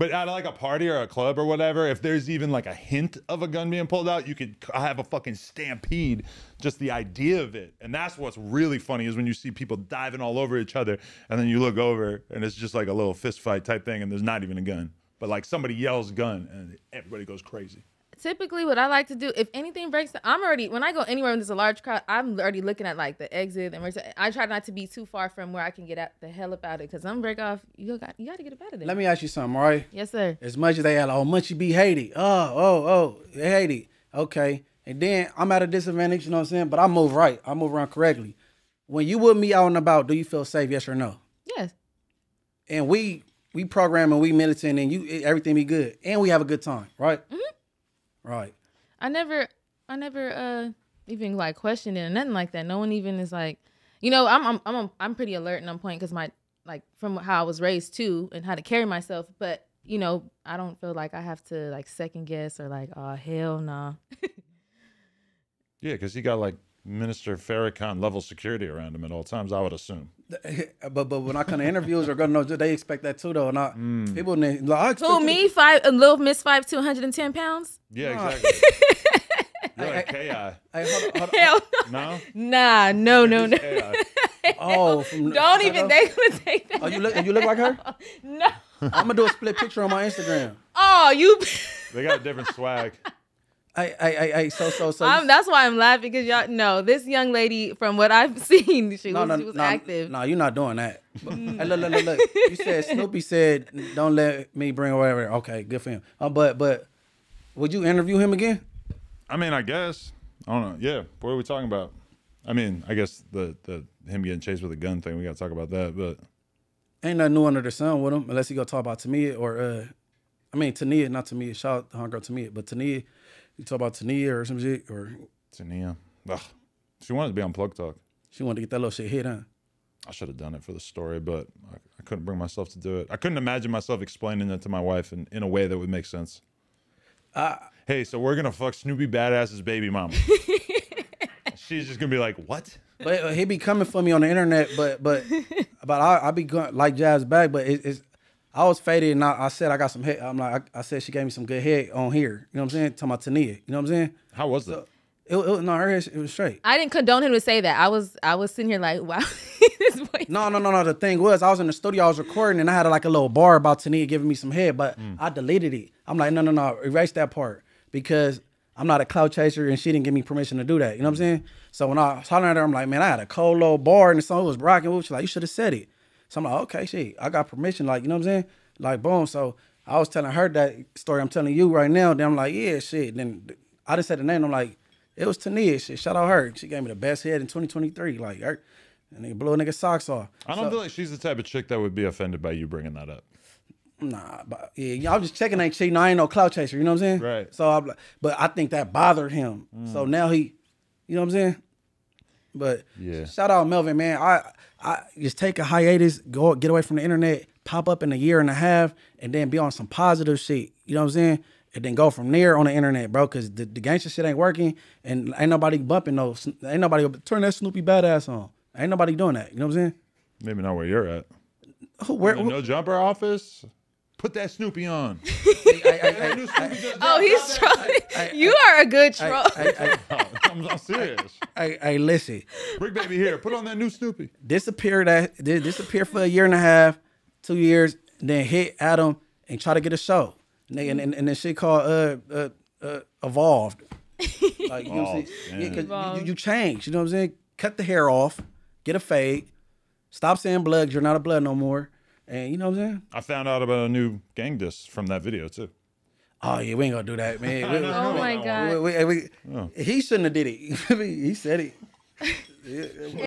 But at like a party or a club or whatever, if there's even like a hint of a gun being pulled out, you could have a fucking stampede. Just the idea of it, and that's what's really funny is when you see people diving all over each other, and then you look over and it's just like a little fist fight type thing, and there's not even a gun, but like somebody yells gun and everybody goes crazy. Typically, what I like to do, if anything breaks, I'm already when I go anywhere when there's a large crowd, I'm already looking at like the exit and I try not to be too far from where I can get out the hell up out of it because I'm break off. You got you got to get up out of there. Let me ask you something, right? yes, sir. As much as they had, oh, Munchie B Haiti. Oh, oh, oh, Haiti. Okay. And then I'm at a disadvantage, you know what I'm saying? But I move right. I move around correctly. When you with me out and about, do you feel safe? Yes or no? Yes. And we we program and we militant and you everything be good. And we have a good time, right? Mm-hmm. Right. I never, I never uh even like questioned it or nothing like that. No one even is like, you know, I'm I'm I'm I'm pretty alert and on point because my like from how I was raised too and how to carry myself. But you know, I don't feel like I have to like second guess or like, oh hell no. Yeah, because he got like Minister Farrakhan level security around him at all times. I would assume. but but when I come to interviews or go no, they expect that too though. Not mm. people like I expect Who you- me five a little Miss five to 110 pounds? Yeah, exactly. You're like KI. Hey, hold on, hold on. Hell No? nah, no, no, no. Oh, from Don't even Chicago? they gonna take that. Oh, you look you look like her? No. I'm gonna do a split picture on my Instagram. Oh, you. They got a different swag. Hey, hey, hey, hey, so so so. I'm, that's why I'm laughing because y'all no, this young lady from what I've seen, she was, she was active. No, you're not doing that. But- hey, look, look, look, look. You said Snoopy said, "Don't let me bring whatever." Okay, good for him. Uh, but but would you interview him again? I mean, I guess. I don't know. Yeah. What are we talking about? I mean, I guess the the him getting chased with a gun thing. We got to talk about that. But Ain't nothing new under the sun with him unless he go talk about Tamia or uh, I mean Tanea, not Tamia. Shout out to homegirl Tamia, but Tanea, you talk about Tanea or some shit, or Tanea, ugh, she wanted to be on Plug Talk. she wanted to get that little shit hit, huh? I should have done it for the story, but I, I couldn't bring myself to do it. I couldn't imagine myself explaining that to my wife in, in a way that would make sense. hey, so we're gonna fuck Snoopy Badazz's baby mama. She's just gonna be like, "What?" But uh, he be coming for me on the internet, but but but I I be going like Jazz back, but it, it's I was faded and I, I said I got some head. I'm like I, I said she gave me some good head on here. You know what I'm saying? Talking about Tanea. You know what I'm saying? How was it? It, it no, her head, it was straight. I didn't condone him to say that. I was I was sitting here like, wow, this boy. No, no, no, no. The thing was, I was in the studio, I was recording, and I had like a little bar about Tanea giving me some head, but mm. I deleted it. I'm like, no, no, no, erase that part because I'm not a cloud chaser, and she didn't give me permission to do that. You know what I'm saying? So when I was hollering at her, I'm like, man, I had a cold little bar, and the song was rocking. She's like, you should have said it. So I'm like, okay, shit, I got permission. Like, you know what I'm saying? Like, boom. So I was telling her that story I'm telling you right now. Then I'm like, yeah, shit. Then I just said the name. I'm like, it was Tanea. Shit, shout out her. She gave me the best head in 2023. Like, her, and they blew a nigga socks off. I don't feel like she's the type of chick that would be offended by you bringing that up. Nah, but yeah, I'm just checking ain't cheating. I ain't no clout chaser. You know what I'm saying? Right. So I'm like, but I think that bothered him. So mm. now he, you know what I'm saying? But Yeah. shout out Melvin, man. I I just take a hiatus, go get away from the internet, pop up in a year and a half, and then be on some positive shit. You know what I'm saying? And then go from there on the internet, bro. Cause the, the gangster shit ain't working, and ain't nobody bumping no, ain't nobody turn that Snoopy Badazz on. Ain't nobody doing that. You know what I'm saying? Maybe not where you're at. Who- Where, The No Jumper office. Put that Snoopy on. Oh, he's trolling. You are a good troll. I, I, Oh, I'm, I'm serious. Hey, I listen. Bring baby here. Put on that new Snoopy. disappear that disappear for a year and a half, two years, then hit Adam and try to get a show. And they, and, and, and then shit called uh uh, uh evolved. Like you know what I'm saying? Evolved, you- you, you change, you know what I'm saying? Cut the hair off, get a fade, stop saying blood, 'cause you're not a blood no more. And you know what I'm saying? I found out about a new gang diss from that video too. Oh yeah, we ain't gonna do that, man. We- we- oh my god. we- we- we- He shouldn't have did it. he said it.